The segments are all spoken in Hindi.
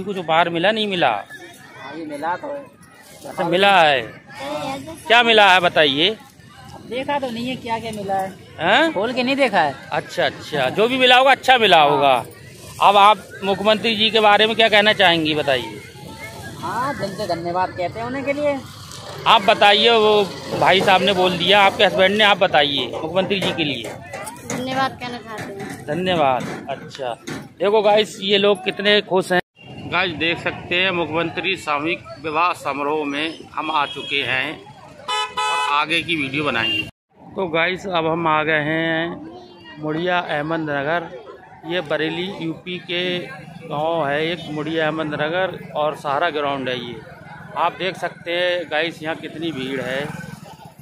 कुछ उपहार मिला नहीं मिला? हाँ मिला तो अच्छा मिला है। क्या मिला है बताइए। देखा तो नहीं है क्या क्या मिला है। हैं? खोल के नहीं देखा है। अच्छा अच्छा। जो भी मिला होगा अच्छा मिला होगा। अब आप मुख्यमंत्री जी के बारे में क्या कहना चाहेंगी बताइए। हाँ दिल से धन्यवाद कहते हैं उन्हें के लिए। आप बताइए वो भाई साहब ने बोल दिया आपके हस्बैंड ने आप बताइए मुख्यमंत्री जी के लिए। धन्यवाद कहना चाहते हैं। धन्यवाद अच्छा। देखो गाइस ये लोग कितने खुश हैं। गाइस देख सकते हैं मुख्यमंत्री सामूहिक विवाह समारोह में हम आ चुके हैं और आगे की वीडियो बनाएँगे। तो गाइस अब हम आ गए हैं मुड़िया अहमद नगर। ये बरेली यूपी के गाँव है एक मुड़िया अहमद नगर और सहारा ग्राउंड है ये। आप देख सकते हैं गाइस यहाँ कितनी भीड़ है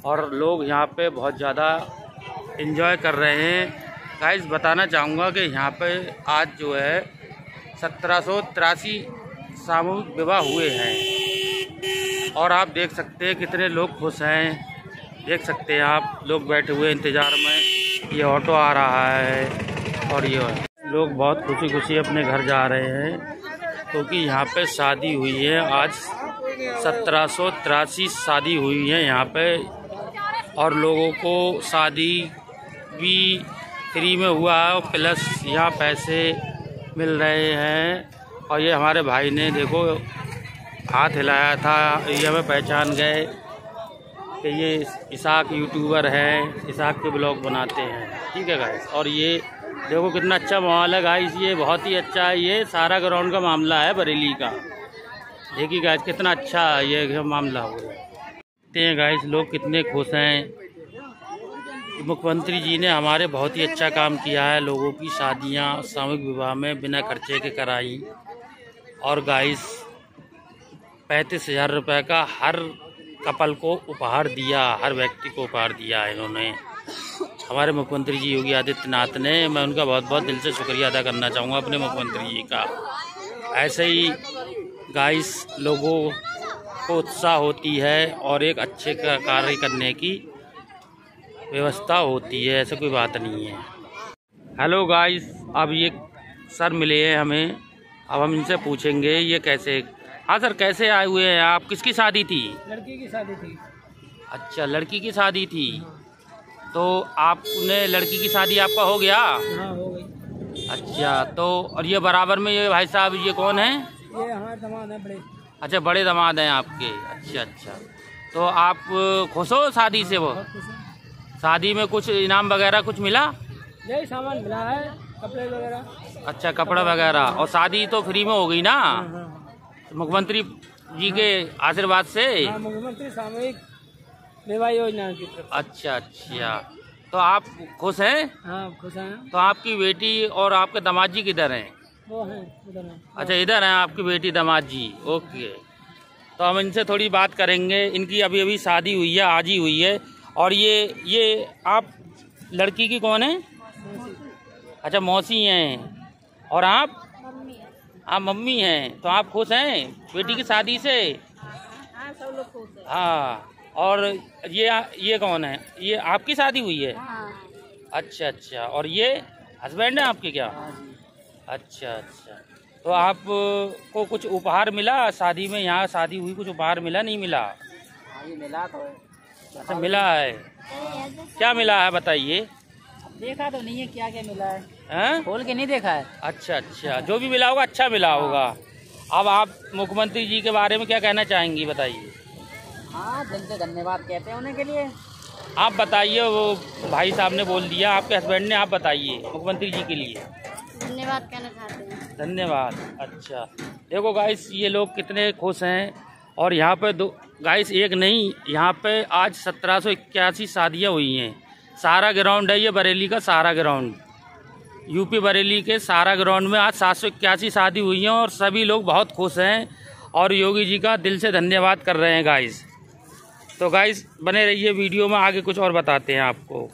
और लोग यहाँ पे बहुत ज़्यादा इन्जॉय कर रहे हैं। गाइस बताना चाहूँगा कि यहाँ पे आज जो है सत्रह सौ तिरासी सामूहिक विवाह हुए हैं। और आप देख सकते हैं कितने लोग खुश हैं। देख सकते हैं आप, लोग बैठे हुए इंतज़ार में, ये ऑटो आ रहा है और ये लोग बहुत खुशी खुशी अपने घर जा रहे हैं, क्योंकि तो यहाँ पे शादी हुई है। आज सत्रह सौ तिरासी शादी हुई है यहाँ पे, और लोगों को शादी भी फ्री में हुआ है प्लस यहाँ पैसे मिल रहे हैं। और ये हमारे भाई ने देखो, हाथ हिलाया था, ये हमें पहचान गए कि ये इसाक यूट्यूबर है, इसाक के ब्लॉग बनाते हैं। ठीक है गाइस और ये देखो कितना अच्छा माहौल है गाइस ये बहुत ही अच्छा है, ये सारा ग्राउंड का मामला है बरेली का। देखिए गाइस कितना अच्छा ये मामला हुआ। देखते हैं गाइस लोग कितने खुश हैं। मुख्यमंत्री जी ने हमारे बहुत ही अच्छा काम किया है, लोगों की शादियाँ, सामूहिक विवाह में बिना खर्चे के कराई। और गाइस पैंतीस हज़ार रुपये का हर कपल को उपहार दिया, हर व्यक्ति को उपहार दिया है इन्होंने। हमारे मुख्यमंत्री जी योगी आदित्यनाथ ने, मैं उनका बहुत बहुत दिल से शुक्रिया अदा करना चाहूँगा अपने मुख्यमंत्री जी का। ऐसे ही गाइस लोगों को उत्साह होती है और एक अच्छे कार्य करने की व्यवस्था होती है ऐसा कोई बात नहीं है। हेलो गाइस अब ये सर मिले हैं हमें। अब हम इनसे पूछेंगे ये कैसे हाँ सर कैसे आए हुए हैं आप? किसकी शादी थी? लड़की की शादी थी। अच्छा लड़की की शादी थी। तो आपने लड़की की शादी आपका हो गया? हाँ हो गई। अच्छा तो और ये बराबर में ये भाई साहब ये कौन है? ये हमारे दमाद है बड़े। अच्छा बड़े दामाद हैं आपके। अच्छा अच्छा। तो आप खुश हो शादी से वो? शादी में कुछ इनाम वगैरह कुछ मिला? यही सामान मिला है कपड़े वगैरह। अच्छा कपड़ा वगैरह। और शादी तो फ्री में हो गई ना? हाँ हाँ। मुख्यमंत्री जी के आशीर्वाद से? हाँ मुख्यमंत्री सामूहिक विवाह योजना की तरफ़ अच्छा अच्छा। तो आप खुश हैं? हाँ खुश हैं। तो आपकी बेटी और आपके दामाद जी किधर हैं? वो हैं उधर हैं। अच्छा इधर हैं आपकी बेटी दामाद जी। ओके। तो हम इनसे थोड़ी बात करेंगे। इनकी अभी अभी शादी हुई है आज ही हुई है। और ये ये आप लड़की की कौन है? अच्छा मौसी हैं। और आप? आप मम्मी हैं। तो आप खुश हैं बेटी की शादी से? हाँ सब लोग खुश है। हाँ और ये ये कौन है? ये आपकी शादी हुई है? हाँ। अच्छा अच्छा। और ये हस्बैंड है आपके क्या? अच्छा अच्छा। तो आप को कुछ उपहार मिला? शादी में यहाँ शादी हुई कुछ उपहार मिला? नहीं मिला? हाँ मिला तो है। अच्छा मिला है। क्या मिला है बताइए। देखा तो नहीं है क्या क्या मिला है। हैं? खोल के नहीं देखा है। अच्छा अच्छा। जो भी मिला होगा अच्छा मिला होगा। अब आप मुख्यमंत्री जी के बारे में क्या कहना चाहेंगी बताइए। हाँ दिल से धन्यवाद कहते हैं उन्हें के लिए। आप बताइए वो भाई साहब ने बोल दिया आपके हस्बैंड ने आप बताइए मुख्यमंत्री जी के लिए। धन्यवाद कहना चाहते हैं। धन्यवाद अच्छा। देखो गाइस ये लोग कितने खुश हैं और यहाँ पे दो गाइस एक नहीं, यहाँ पे आज सत्रह सौ इक्यासी शादियाँ हुई हैं। सारा ग्राउंड है ये बरेली का, सारा ग्राउंड यूपी बरेली के सारा ग्राउंड में आज सात सौ इक्यासी शादी हुई हैं और सभी लोग बहुत खुश हैं और योगी जी का दिल से धन्यवाद कर रहे हैं गाइस तो गाइस बने रहिए वीडियो में, आगे कुछ और बताते हैं आपको।